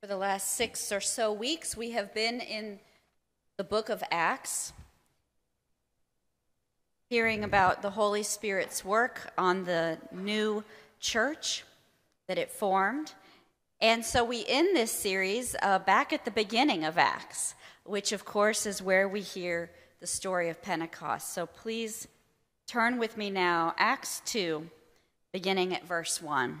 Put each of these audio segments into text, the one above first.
For the last six or so weeks, we have been in the book of Acts, hearing about the Holy Spirit's work on the new church that it formed. And so we end this series uh, back at the beginning of Acts, which, of course, is where we hear the story of Pentecost. So please turn with me now, Acts 2, beginning at verse 1.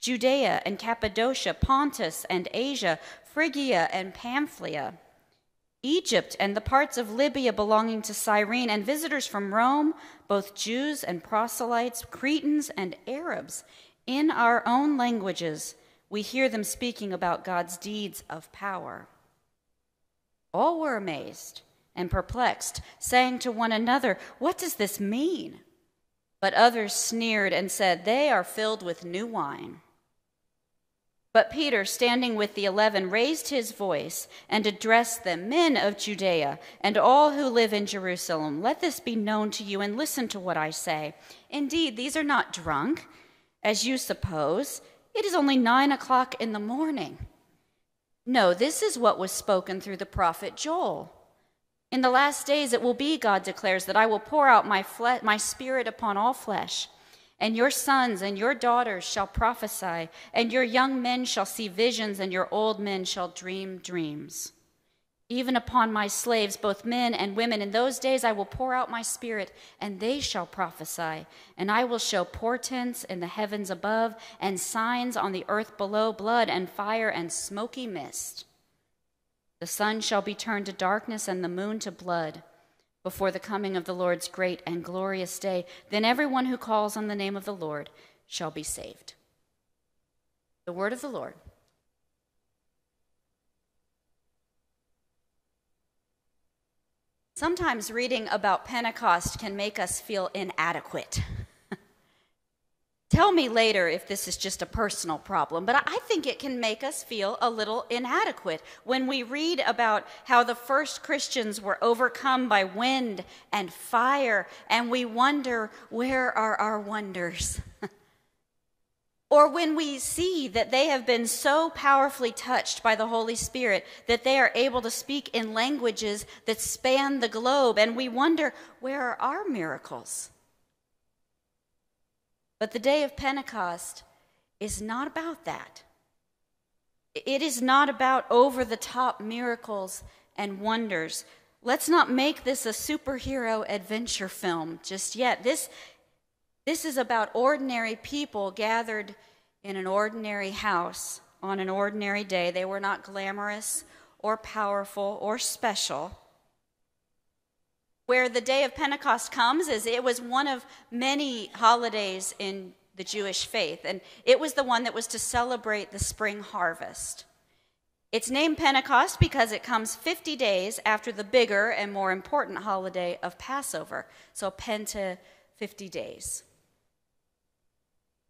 Judea and Cappadocia, Pontus and Asia, Phrygia and Pamphylia, Egypt and the parts of Libya belonging to Cyrene, and visitors from Rome, both Jews and proselytes, Cretans and Arabs. In our own languages, we hear them speaking about God's deeds of power. All were amazed and perplexed, saying to one another, What does this mean? But others sneered and said, They are filled with new wine. But Peter, standing with the eleven, raised his voice and addressed them Men of Judea and all who live in Jerusalem, let this be known to you and listen to what I say. Indeed, these are not drunk, as you suppose. It is only nine o'clock in the morning. No, this is what was spoken through the prophet Joel. In the last days it will be, God declares, that I will pour out my, fle- my spirit upon all flesh. And your sons and your daughters shall prophesy, and your young men shall see visions, and your old men shall dream dreams. Even upon my slaves, both men and women, in those days I will pour out my spirit, and they shall prophesy. And I will show portents in the heavens above, and signs on the earth below blood, and fire, and smoky mist. The sun shall be turned to darkness, and the moon to blood before the coming of the Lord's great and glorious day, then everyone who calls on the name of the Lord shall be saved. The word of the Lord. Sometimes reading about Pentecost can make us feel inadequate. Tell me later if this is just a personal problem, but I think it can make us feel a little inadequate when we read about how the first Christians were overcome by wind and fire, and we wonder, where are our wonders? or when we see that they have been so powerfully touched by the Holy Spirit that they are able to speak in languages that span the globe, and we wonder, where are our miracles? But the day of Pentecost is not about that. It is not about over the top miracles and wonders. Let's not make this a superhero adventure film just yet. This, this is about ordinary people gathered in an ordinary house on an ordinary day. They were not glamorous or powerful or special where the day of Pentecost comes is it was one of many holidays in the Jewish faith, and it was the one that was to celebrate the spring harvest. It's named Pentecost because it comes 50 days after the bigger and more important holiday of Passover. So, Penta, 50 days.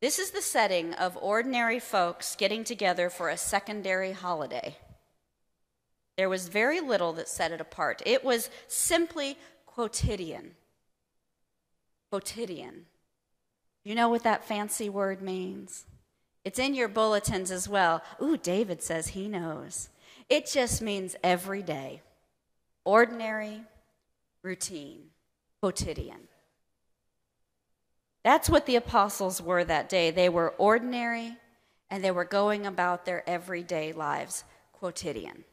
This is the setting of ordinary folks getting together for a secondary holiday. There was very little that set it apart. It was simply quotidian. Quotidian. You know what that fancy word means? It's in your bulletins as well. Ooh, David says he knows. It just means every day, ordinary, routine, quotidian. That's what the apostles were that day. They were ordinary and they were going about their everyday lives, quotidian.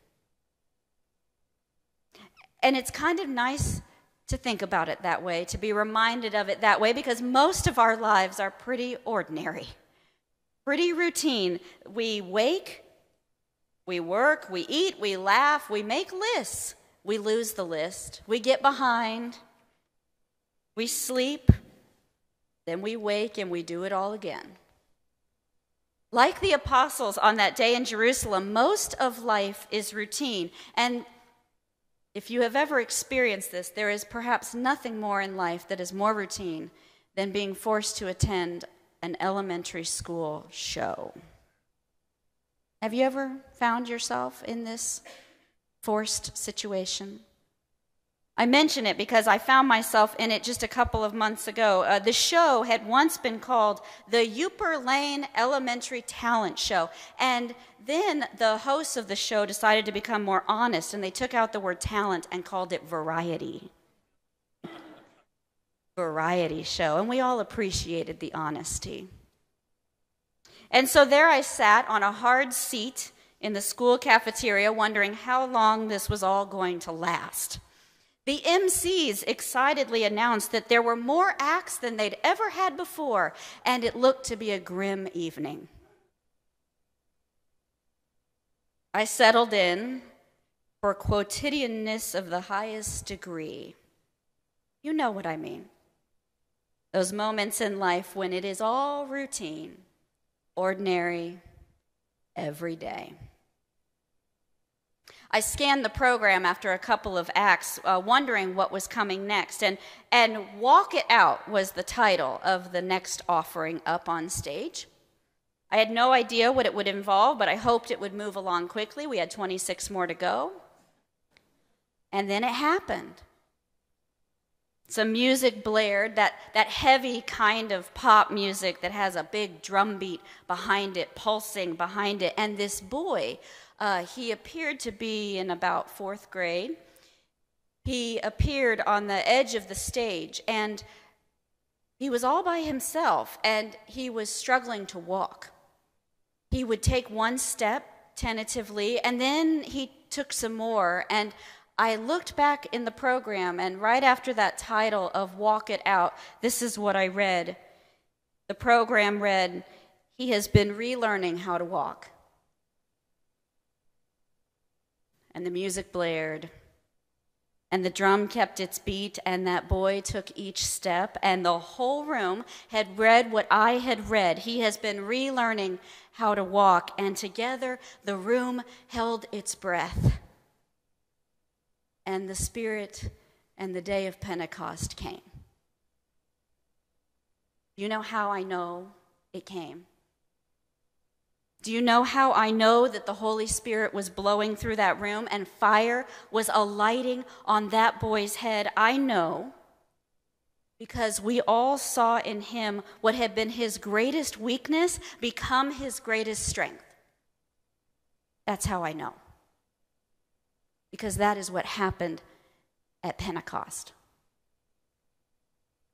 And it's kind of nice to think about it that way, to be reminded of it that way, because most of our lives are pretty ordinary, pretty routine. We wake, we work, we eat, we laugh, we make lists. We lose the list, we get behind, we sleep, then we wake and we do it all again. Like the apostles on that day in Jerusalem, most of life is routine. And if you have ever experienced this, there is perhaps nothing more in life that is more routine than being forced to attend an elementary school show. Have you ever found yourself in this forced situation? I mention it because I found myself in it just a couple of months ago. Uh, the show had once been called the Euper Lane Elementary Talent Show. And then the hosts of the show decided to become more honest and they took out the word talent and called it variety. Variety show. And we all appreciated the honesty. And so there I sat on a hard seat in the school cafeteria wondering how long this was all going to last. The MCs excitedly announced that there were more acts than they'd ever had before, and it looked to be a grim evening. I settled in for quotidianness of the highest degree. You know what I mean. Those moments in life when it is all routine, ordinary, every day. I scanned the program after a couple of acts, uh, wondering what was coming next. And, and Walk It Out was the title of the next offering up on stage. I had no idea what it would involve, but I hoped it would move along quickly. We had 26 more to go. And then it happened. Some music blared, that, that heavy kind of pop music that has a big drum beat behind it, pulsing behind it. And this boy uh, he appeared to be in about fourth grade. He appeared on the edge of the stage and he was all by himself and he was struggling to walk. He would take one step tentatively and then he took some more. And I looked back in the program, and right after that title of Walk It Out, this is what I read. The program read, He has been relearning how to walk. And the music blared. And the drum kept its beat, and that boy took each step, and the whole room had read what I had read. He has been relearning how to walk, and together the room held its breath. And the Spirit and the day of Pentecost came. You know how I know it came? Do you know how I know that the Holy Spirit was blowing through that room and fire was alighting on that boy's head? I know because we all saw in him what had been his greatest weakness become his greatest strength. That's how I know. Because that is what happened at Pentecost.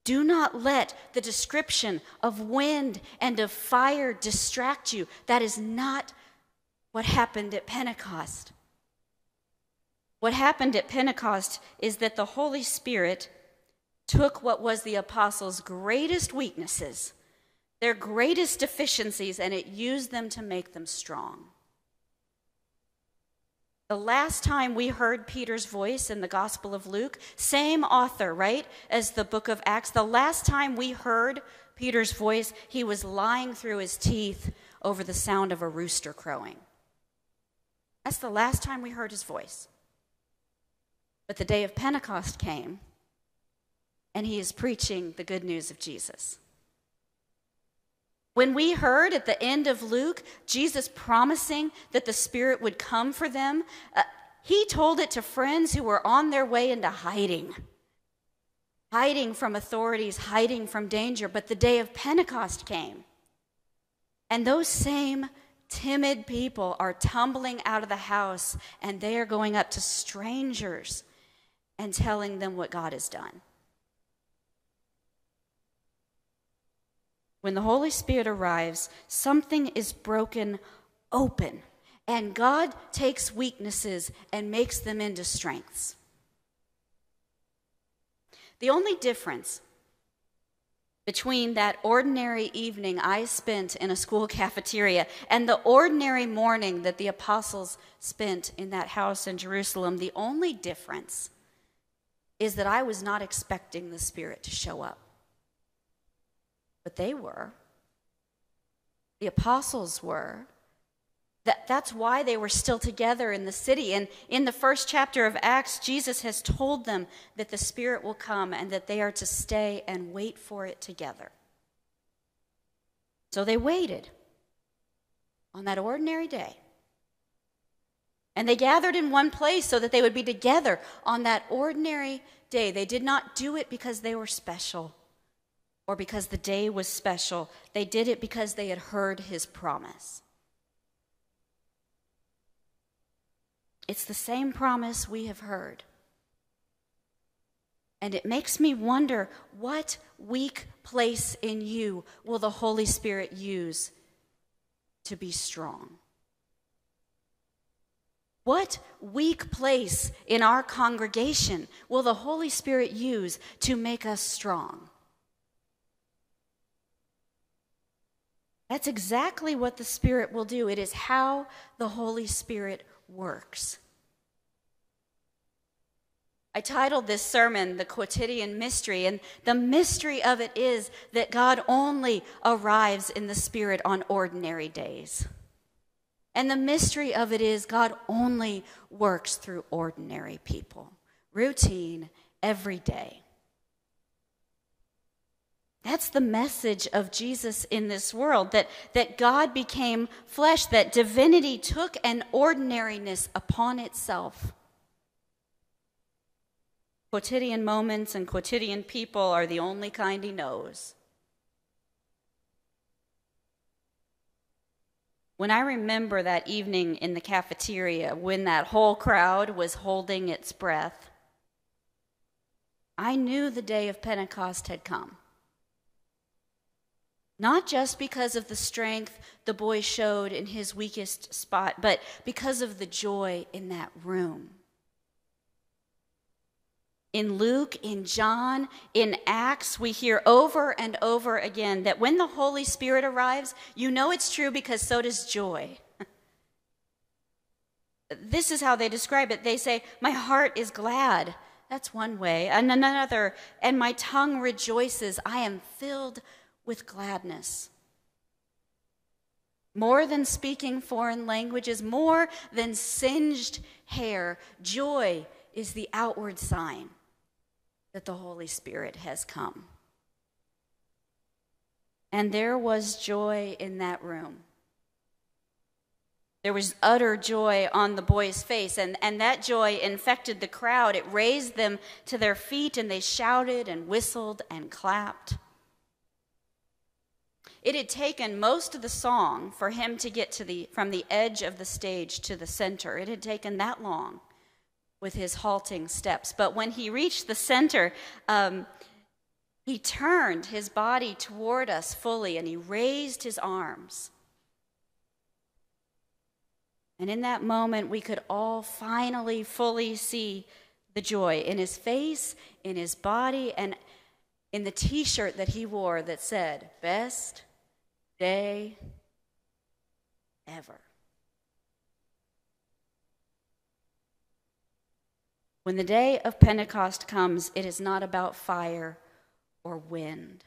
Do not let the description of wind and of fire distract you. That is not what happened at Pentecost. What happened at Pentecost is that the Holy Spirit took what was the apostles' greatest weaknesses, their greatest deficiencies, and it used them to make them strong. The last time we heard Peter's voice in the Gospel of Luke, same author, right, as the book of Acts, the last time we heard Peter's voice, he was lying through his teeth over the sound of a rooster crowing. That's the last time we heard his voice. But the day of Pentecost came, and he is preaching the good news of Jesus. When we heard at the end of Luke Jesus promising that the Spirit would come for them, uh, he told it to friends who were on their way into hiding, hiding from authorities, hiding from danger. But the day of Pentecost came, and those same timid people are tumbling out of the house and they are going up to strangers and telling them what God has done. When the Holy Spirit arrives, something is broken open, and God takes weaknesses and makes them into strengths. The only difference between that ordinary evening I spent in a school cafeteria and the ordinary morning that the apostles spent in that house in Jerusalem, the only difference is that I was not expecting the Spirit to show up. But they were. The apostles were. That, that's why they were still together in the city. And in the first chapter of Acts, Jesus has told them that the Spirit will come and that they are to stay and wait for it together. So they waited on that ordinary day. And they gathered in one place so that they would be together on that ordinary day. They did not do it because they were special or because the day was special. They did it because they had heard his promise. It's the same promise we have heard. And it makes me wonder what weak place in you will the Holy Spirit use to be strong? What weak place in our congregation will the Holy Spirit use to make us strong? That's exactly what the Spirit will do. It is how the Holy Spirit works. I titled this sermon The Quotidian Mystery, and the mystery of it is that God only arrives in the Spirit on ordinary days. And the mystery of it is God only works through ordinary people, routine, every day. That's the message of Jesus in this world that, that God became flesh, that divinity took an ordinariness upon itself Quotidian moments and quotidian people are the only kind he knows. When I remember that evening in the cafeteria when that whole crowd was holding its breath, I knew the day of Pentecost had come. Not just because of the strength the boy showed in his weakest spot, but because of the joy in that room in Luke, in John, in Acts, we hear over and over again that when the Holy Spirit arrives, you know it's true because so does joy. this is how they describe it. They say, My heart is glad. That's one way. And another, and my tongue rejoices. I am filled with gladness. More than speaking foreign languages, more than singed hair, joy is the outward sign that the Holy Spirit has come. And there was joy in that room. There was utter joy on the boy's face, and, and that joy infected the crowd. It raised them to their feet, and they shouted and whistled and clapped. It had taken most of the song for him to get to the, from the edge of the stage to the center. It had taken that long with his halting steps. But when he reached the center, um, he turned his body toward us fully and he raised his arms. And in that moment, we could all finally fully see the joy in his face, in his body, and in the t shirt that he wore that said, Best day ever. When the day of Pentecost comes, it is not about fire or wind.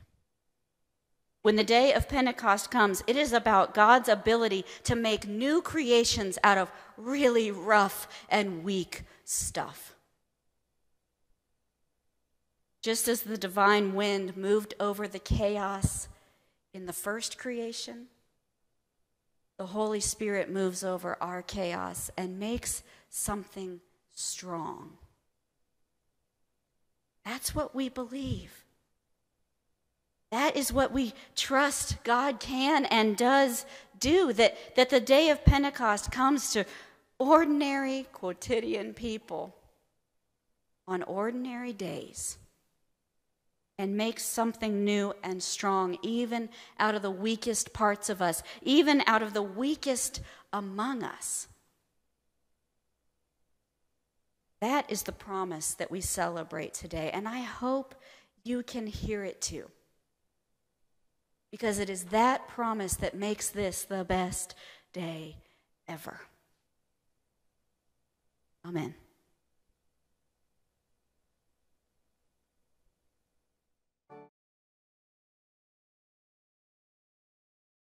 When the day of Pentecost comes, it is about God's ability to make new creations out of really rough and weak stuff. Just as the divine wind moved over the chaos in the first creation, the Holy Spirit moves over our chaos and makes something strong. That's what we believe. That is what we trust God can and does do. That, that the day of Pentecost comes to ordinary, quotidian people on ordinary days and make something new and strong, even out of the weakest parts of us, even out of the weakest among us. That is the promise that we celebrate today, and I hope you can hear it too. Because it is that promise that makes this the best day ever. Amen.